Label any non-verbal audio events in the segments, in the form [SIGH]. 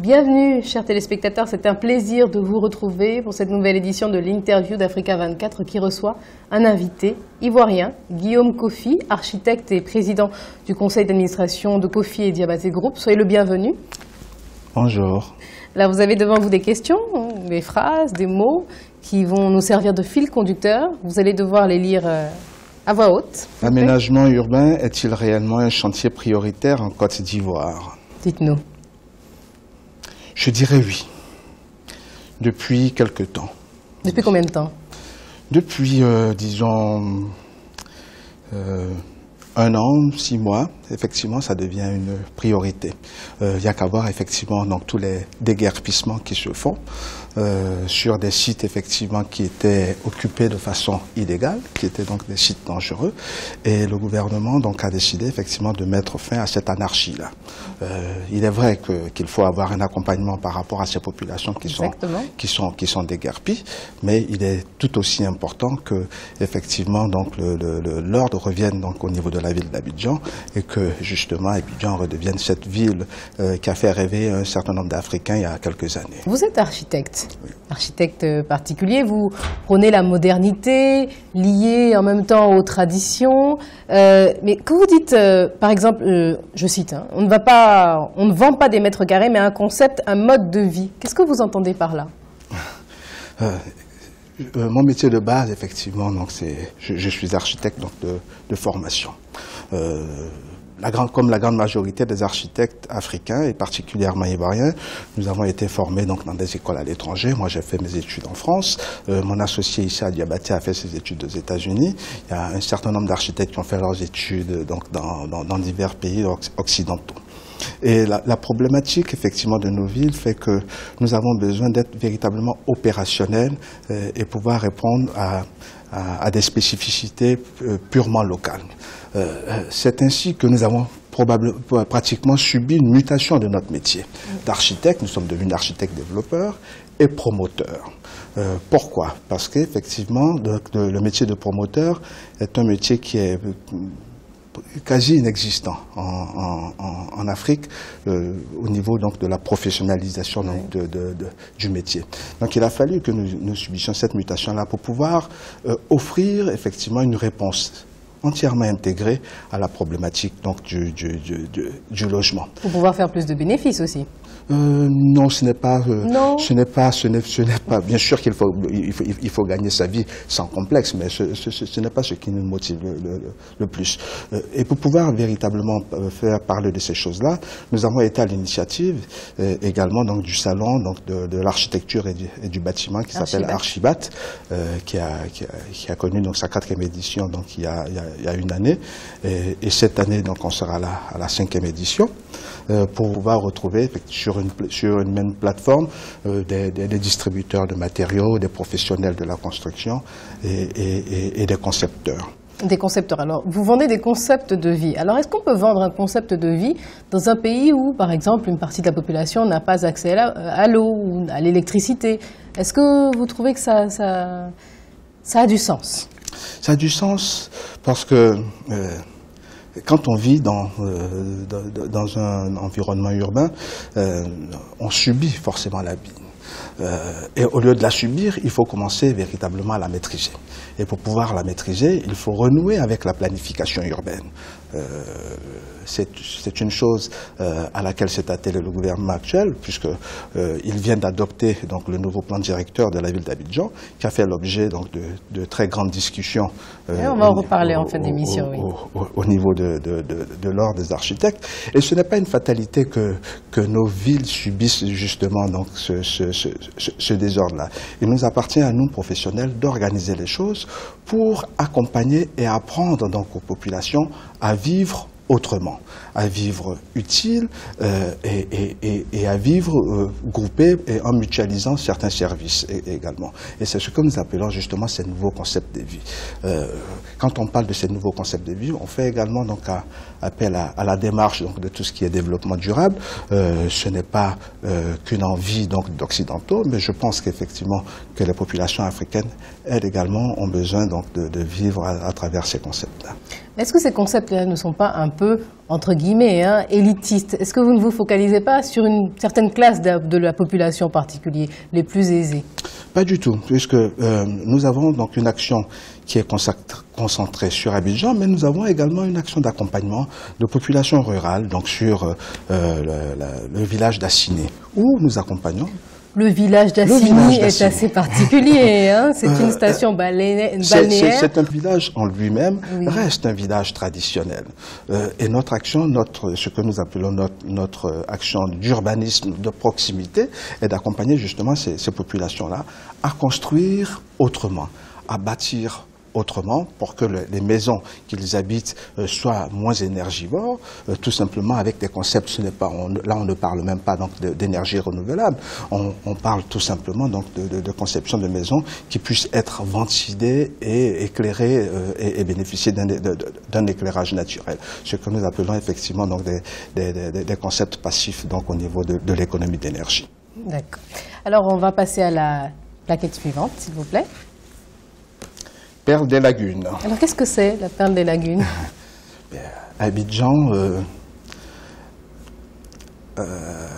Bienvenue, chers téléspectateurs. C'est un plaisir de vous retrouver pour cette nouvelle édition de l'interview d'Africa 24 qui reçoit un invité ivoirien, Guillaume Kofi, architecte et président du conseil d'administration de Kofi et Diabaté Group. Soyez le bienvenu. Bonjour. Là, vous avez devant vous des questions, des phrases, des mots qui vont nous servir de fil conducteur. Vous allez devoir les lire euh, à voix haute. L'aménagement urbain est-il réellement un chantier prioritaire en Côte d'Ivoire? Dites-nous. Je dirais oui. Depuis quelque temps. Depuis combien de temps? Depuis, euh, disons, euh, un an, six mois, effectivement, ça devient une priorité. Euh, Il n'y a qu'à voir effectivement donc, tous les déguerpissements qui se font euh, sur des sites effectivement qui étaient occupés de façon illégale, qui étaient donc des sites dangereux, et le gouvernement donc a décidé effectivement de mettre fin à cette anarchie-là. Euh, il est vrai qu'il faut avoir un accompagnement par rapport à ces populations qui sont qui sont qui sont déguerpies, mais il est tout aussi important que effectivement donc l'ordre revienne donc au niveau de la ville d'Abidjan et que justement Abidjan redevienne cette ville euh, qui a fait rêver un certain nombre d'Africains il y a quelques années. Vous êtes architecte, architecte particulier. Vous prônez la modernité liée en même temps aux traditions. Euh, mais quand vous dites, euh, par exemple, je cite, hein, on ne va pas, on ne vend pas des mètres carrés, mais un concept, un mode de vie. Qu'est-ce que vous entendez par là? Mon métier de base, effectivement, donc c'est, je, je suis architecte donc de, de formation. Euh, la grande, comme la grande majorité des architectes africains et particulièrement ivoiriens, nous avons été formés donc dans des écoles à l'étranger. Moi, j'ai fait mes études en France. Euh, mon associé ici à Diabaté a fait ses études aux États-Unis. Il y a un certain nombre d'architectes qui ont fait leurs études donc dans, dans, dans divers pays occ- occidentaux. Et la, la problématique, effectivement, de nos villes fait que nous avons besoin d'être véritablement opérationnels euh, et pouvoir répondre à, à- à des spécificités euh, purement locales. Euh, euh, C'est ainsi que nous avons probable- pratiquement subi une mutation de notre métier. D'architecte, nous sommes devenus architectes développeurs et promoteurs. Euh, pourquoi? Parce qu'effectivement, le, métier de promoteur est un métier qui est euh, quasi inexistant en, Afrique euh, au niveau donc de la professionnalisation du métier. Donc il a fallu que nous, subissions cette mutation-là pour pouvoir euh, offrir effectivement une réponse entièrement intégrée à la problématique donc du- du- du- du logement. Pour pouvoir faire plus de bénéfices aussi. Euh, non, ce n'est pas, euh, Non. ce n'est pas, ce n'est, pas. Bien sûr qu'il faut, il faut, il faut gagner sa vie sans complexe, mais ce, ce- ce- ce n'est pas ce qui nous motive le, le- le plus. Euh, et pour pouvoir véritablement euh, faire parler de ces choses-là, nous avons été à l'initiative euh, également donc du salon donc de, de l'architecture et du, et du bâtiment qui s'appelle Archibat. Archibat, euh, qui, a, qui, a, qui a connu donc sa quatrième édition donc il y a, il y a, il y a une année, et, et cette année donc on sera là à la cinquième édition euh, pour pouvoir retrouver sur une, sur une même plateforme euh, des, des- des distributeurs de matériaux, des professionnels de la construction et, et- et- et des concepteurs. Des concepteurs. Alors, vous vendez des concepts de vie. Alors, est-ce qu'on peut vendre un concept de vie dans un pays où, par exemple, une partie de la population n'a pas accès à l'eau ou à l'électricité? Est-ce que vous trouvez que ça, ça, ça a du sens? Ça a du sens parce que euh, quand on vit dans, euh, dans, un environnement urbain, euh, on subit forcément la vie. Euh, et au lieu de la subir, il faut commencer véritablement à la maîtriser. Et pour pouvoir la maîtriser, il faut renouer avec la planification urbaine. Euh, c'est une chose euh, à laquelle s'est attelé le gouvernement actuel, puisque euh, vient d'adopter le nouveau plan directeur de la ville d'Abidjan, qui a fait l'objet de, de très grandes discussions. Et on va en reparler en fin d'émission, au- oui. au, au- au niveau de, de, de, de l'ordre des architectes. Et ce n'est pas une fatalité que, que nos villes subissent justement donc ce, ce, ce, ce- ce désordre-là. Il nous appartient à nous, professionnels, d'organiser les choses pour accompagner et apprendre donc aux populations à vivre autrement, à vivre utile euh, et, et- et- et à vivre euh, groupé et en mutualisant certains services également. Et c'est ce que nous appelons justement ces nouveaux concepts de vie. Euh, quand on parle de ces nouveaux concepts de vie, on fait également donc appel à, à la démarche donc de tout ce qui est développement durable. Euh, ce n'est pas euh, qu'une envie donc d'occidentaux, mais je pense qu'effectivement que les populations africaines elles également ont besoin donc de, de vivre à, à travers ces concepts-là. Est-ce que ces concepts-là ne sont pas un peu, entre guillemets, hein, élitistes? Est-ce que vous ne vous focalisez pas sur une certaine classe de, la population en particulier, les plus aisés Pas du tout, puisque euh, nous avons donc une action qui est concentrée sur Abidjan, mais nous avons également une action d'accompagnement de populations rurales, donc sur euh, le, le, village d'Assiné, où nous accompagnons le village d'Assigny est assez particulier. [LAUGHS] Hein c'est une station balnéaire. C'est un village en lui-même, reste un village traditionnel. Euh, et notre action, notre, ce que nous appelons notre, notre action d'urbanisme de proximité, est d'accompagner justement ces, ces populations-là à construire autrement, à bâtir autrement pour que les maisons qu'ils habitent euh, soient moins énergivores, euh, tout simplement avec des concepts. Là, on ne parle même pas d'énergie renouvelable. On, parle tout simplement donc de, conception de maisons qui puissent être ventilées et éclairées euh, et, bénéficier d'un éclairage naturel. Ce que nous appelons effectivement donc des, concepts passifs donc au niveau de, l'économie d'énergie. D'accord. Alors on va passer à la plaquette suivante, s'il vous plaît perle des lagunes. Alors qu'est-ce que c'est la perle des lagunes? [LAUGHS] Ben, Abidjan euh, euh,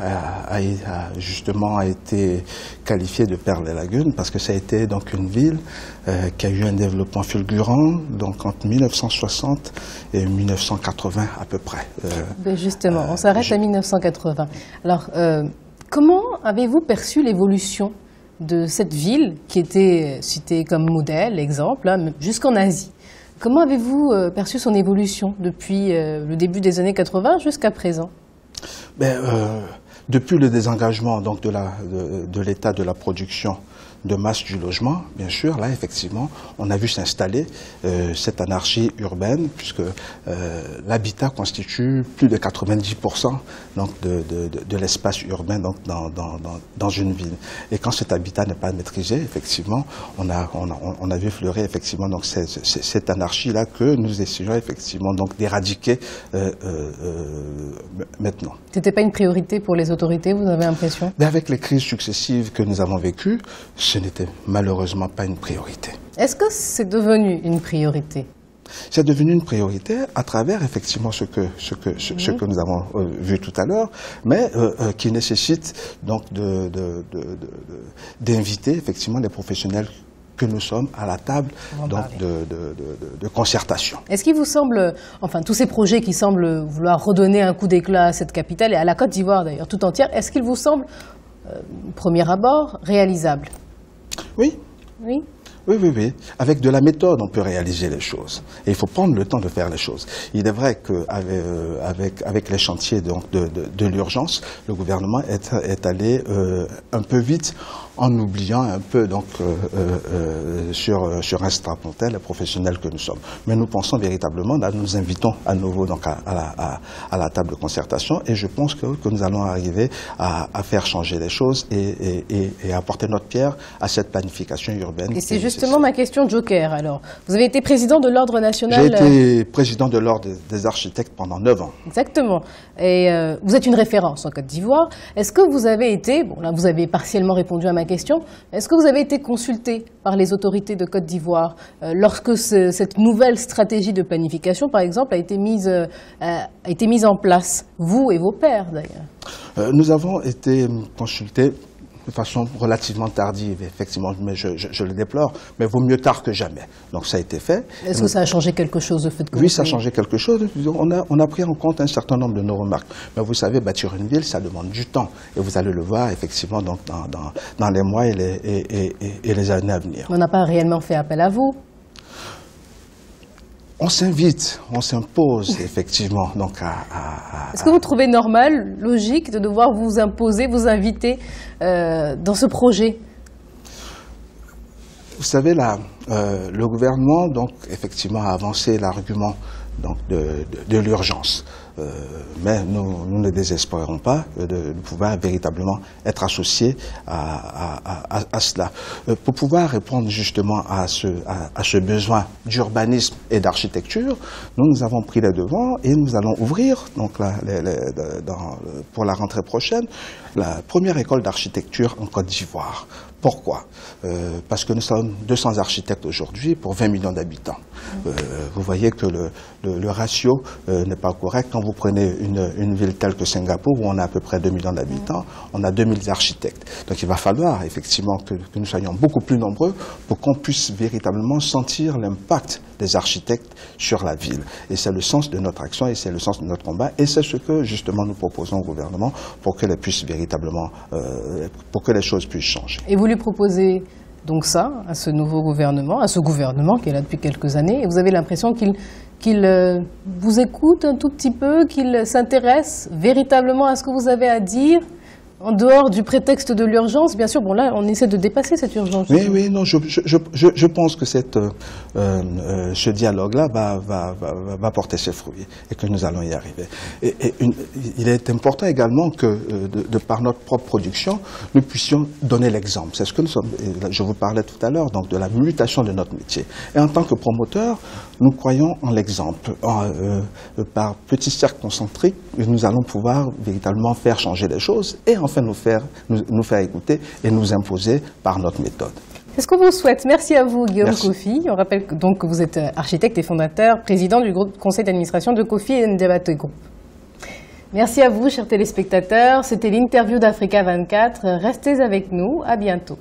a, justement a été qualifié de perle des lagunes parce que ça a été donc une ville euh, qui a eu un développement fulgurant donc entre 1960 et 1980 à peu près. Ben, justement, on s'arrête à 1980. Alors comment avez-vous perçu l'évolution? De cette ville qui était citée comme modèle, exemple, hein, jusqu'en Asie. Comment avez-vous euh, perçu son évolution depuis euh, le début des années 80 jusqu'à présent? Ben, euh, Depuis le désengagement donc, de l'État de, la production de masse du logement, bien sûr, là, effectivement, on a vu s'installer euh, cette anarchie urbaine, puisque euh, l'habitat constitue plus de 90% donc, de, l'espace urbain donc, dans, une ville. Et quand cet habitat n'est pas maîtrisé, effectivement, on a, vu fleurir effectivement donc, cette, anarchie-là que nous essayons effectivement d'éradiquer euh, maintenant. Ce n'était pas une priorité pour les autorités, vous avez l'impression? Avec les crises successives que nous avons vécues, ce n'était malheureusement pas une priorité. Est-ce que c'est devenu une priorité? C'est devenu une priorité à travers effectivement ce que, ce que, ce, que nous avons euh, vu tout à l'heure, mais euh, euh, qui nécessite donc d'inviter de, effectivement les professionnels que nous sommes à la table donc, de, concertation. Est-ce qu'il vous semble, enfin tous ces projets qui semblent vouloir redonner un coup d'éclat à cette capitale et à la Côte d'Ivoire d'ailleurs tout entière, est-ce qu'il vous semble, premier abord, réalisable? Oui. Oui. Oui, oui, oui. Avec de la méthode, on peut réaliser les choses. Et il faut prendre le temps de faire les choses. Il est vrai qu'avec euh, avec, avec les chantiers donc, de, de, de l'urgence, le gouvernement est, est allé euh, un peu vite en oubliant un peu donc euh, euh, euh sur sur un strapontel les professionnels que nous sommes. Mais nous pensons véritablement, là, nous invitons à nouveau donc à, à, la, à, la, table de concertation et je pense que, que nous allons arriver à, à, faire changer les choses et, et, et, apporter notre pierre à cette planification urbaine. Et c'est justement ma question Joker. Alors, vous avez été président de l'ordre national. J'ai été président de l'ordre des architectes pendant neuf ans. Exactement. Et euh, vous êtes une référence en Côte d'Ivoire. Est-ce que vous avez été, bon là vous avez partiellement répondu à ma question. Est-ce que vous avez été consulté par les autorités de Côte d'Ivoire euh, lorsque cette nouvelle stratégie de planification, par exemple, a été mise, euh, a été mise en place, vous et vos pères d'ailleurs euh, Nous avons été consultés de façon relativement tardive, effectivement, mais je, le déplore, mais vaut mieux tard que jamais. Donc ça a été fait. Est-ce que ça a changé quelque chose au fait que Oui, ça a changé quelque chose. On a, on a pris en compte un certain nombre de nos remarques. Mais vous savez, bâtir une ville, ça demande du temps. Et vous allez le voir, effectivement, donc, dans, dans, dans les mois et les, et, et, et les années à venir. On n'a pas réellement fait appel à vous on s'invite, on s'impose effectivement. Donc, Est-ce que vous trouvez normal, logique, de devoir vous imposer, vous inviter euh, dans ce projet? Vous savez, là, euh, le gouvernement, donc, effectivement, a avancé l'argument de, l'urgence. Mais nous, ne désespérons pas de, pouvoir véritablement être associés à, cela. pour pouvoir répondre justement à ce, besoin d'urbanisme et d'architecture, nous, nous avons pris les devants et nous allons ouvrir, donc pour la rentrée prochaine, la première école d'architecture en Côte d'Ivoire. Pourquoi? Euh, Parce que nous sommes 200 architectes aujourd'hui pour 20 millions d'habitants. Euh, vous voyez que le, le, ratio euh, n'est pas correct. Quand vous prenez une, ville telle que Singapour, où on a à peu près 2 millions d'habitants, on a 2000 architectes. Donc il va falloir effectivement que, nous soyons beaucoup plus nombreux pour qu'on puisse véritablement sentir l'impact des architectes sur la ville. Et c'est le sens de notre action et c'est le sens de notre combat. Et c'est ce que justement nous proposons au gouvernement pour que les puisse véritablement, euh, pour que les choses puissent changer. Et vous lui proposez donc ça à ce nouveau gouvernement, à ce gouvernement qui est là depuis quelques années, et vous avez l'impression qu'il qu'il euh, vous écoute un tout petit peu, qu'il s'intéresse véritablement à ce que vous avez à dire en dehors du prétexte de l'urgence, bien sûr, bon là, on essaie de dépasser cette urgence. Oui, oui, non, je, je, je, je pense que cette, euh, euh, ce dialogue-là va, va, va, va, porter ses fruits et que nous allons y arriver. Et, et il est important également que, euh, de, par notre propre production, nous puissions donner l'exemple. C'est ce que nous sommes. Je vous parlais tout à l'heure donc de la mutation de notre métier. Et en tant que promoteur, nous croyons en l'exemple. Par petits cercles concentriques, nous allons pouvoir véritablement faire changer les choses et enfin nous faire, nous, faire écouter et nous imposer par notre méthode. C'est ce qu'on vous souhaite. Merci à vous, Guillaume Kofi. On rappelle donc que vous êtes architecte et fondateur, président du groupe conseil d'administration de Kofi et Ndebate Group. Merci à vous, chers téléspectateurs. C'était l'interview d'Africa 24. Restez avec nous. À bientôt.